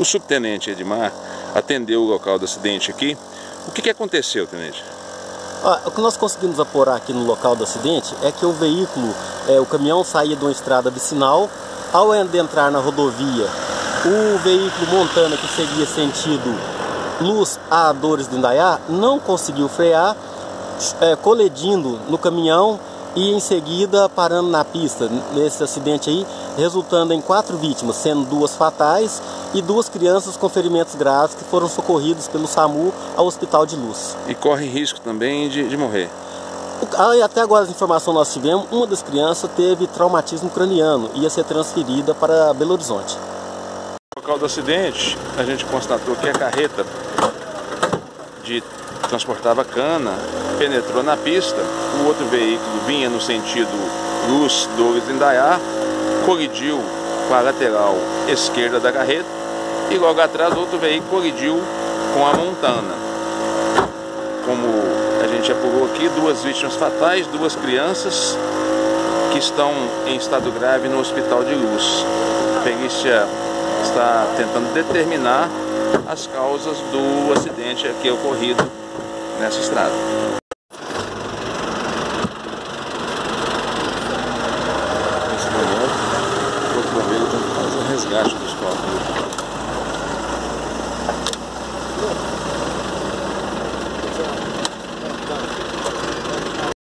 O subtenente Edmar atendeu o local do acidente aqui. O que, que aconteceu, tenente? Ah, o que nós conseguimos apurar aqui no local do acidente é que o veículo, é, o caminhão saía de uma estrada vicinal, ao adentrar na rodovia, o veículo Montana que seguia sentido Luz a Dores do Indaiá não conseguiu frear, é, colidindo no caminhão e em seguida parando na pista nesse acidente aí, resultando em quatro vítimas, sendo duas fatais e duas crianças com ferimentos graves que foram socorridas pelo SAMU ao Hospital de Luz. E corre risco também de, de morrer? Até agora as informações que nós tivemos, uma das crianças teve traumatismo craniano e ia ser transferida para Belo Horizonte. No local do acidente, a gente constatou que a carreta de transportava cana penetrou na pista, o outro veículo vinha no sentido Luz Dores Indaiá, colidiu com a lateral esquerda da carreta e logo atrás outro veículo colidiu com a montana. Como a gente apurou aqui, duas vítimas fatais, duas crianças que estão em estado grave no hospital de Luz. A perícia está tentando determinar as causas do acidente aqui ocorrido nessa estrada. Nesse momento, o corpo bombeiro está fazendo resgate dos corpos.